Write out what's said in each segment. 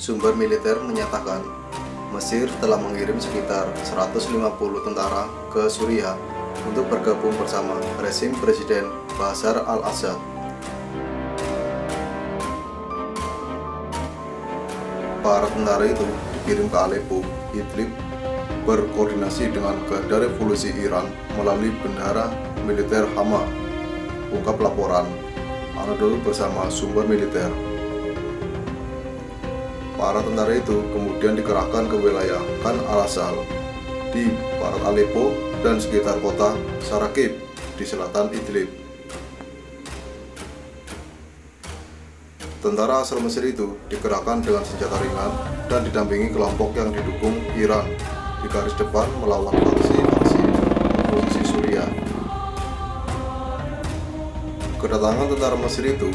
Sumber militer menyatakan Mesir telah mengirim sekitar 150 tentara ke Suriah untuk bergabung bersama rezim Presiden Bashar al-Assad. Para tentara itu dikirim ke Aleppo, Idlib, berkoordinasi dengan Garda Revolusi Iran melalui bendahara militer Hama. Ungkap laporan Anadolu bersama sumber militer. Para tentara itu kemudian dikerahkan ke wilayah Khan al-Assal di barat Aleppo dan sekitar kota Sarakib di selatan Idlib. Tentara asal Mesir itu dikerahkan dengan senjata ringan dan didampingi kelompok yang didukung Iran di garis depan melawan faksi-faksi oposisi Suriah. Kedatangan tentara Mesir itu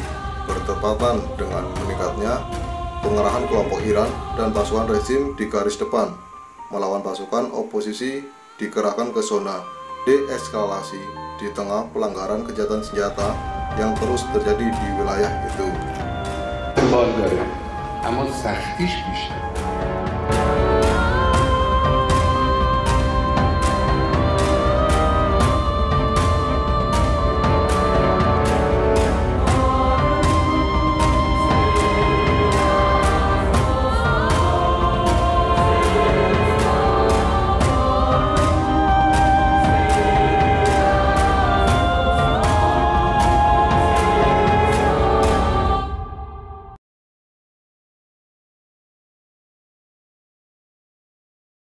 bertepatan dengan meningkatnya pengerahan kelompok Iran dan pasukan rezim di garis depan melawan pasukan oposisi dikerahkan ke zona deeskalasi di tengah pelanggaran kejahatan senjata yang terus terjadi di wilayah itu.